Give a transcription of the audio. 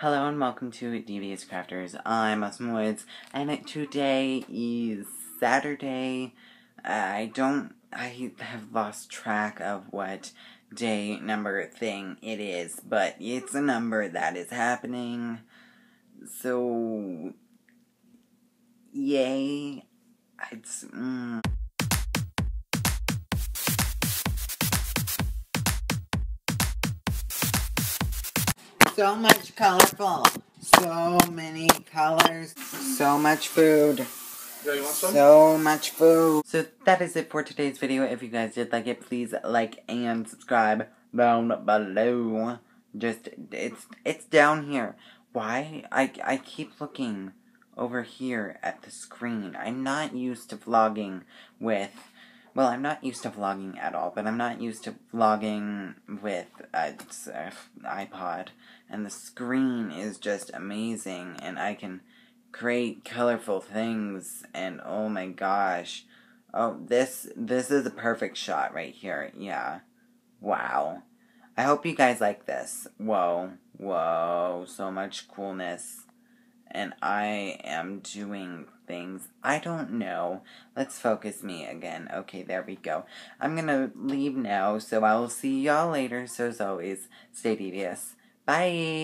Hello and welcome to Devious Crafters. I'm Austin Woods, and today is Saturday. I don't, I have lost track of what day number thing it is, but it's a number that is happening. So, yay. It's, mm. So much colorful. So many colors. So much food. So much food. So that is it for today's video. If you guys did like it, please like and subscribe down below. Just, it's, it's down here. Why? I, I keep looking over here at the screen. I'm not used to vlogging with well, I'm not used to vlogging at all, but I'm not used to vlogging with an iPod. And the screen is just amazing, and I can create colorful things, and oh my gosh. Oh, this, this is a perfect shot right here, yeah. Wow. I hope you guys like this. Whoa, whoa, so much coolness and I am doing things. I don't know. Let's focus me again. Okay, there we go. I'm gonna leave now, so I will see y'all later. So as always, stay devious. Bye!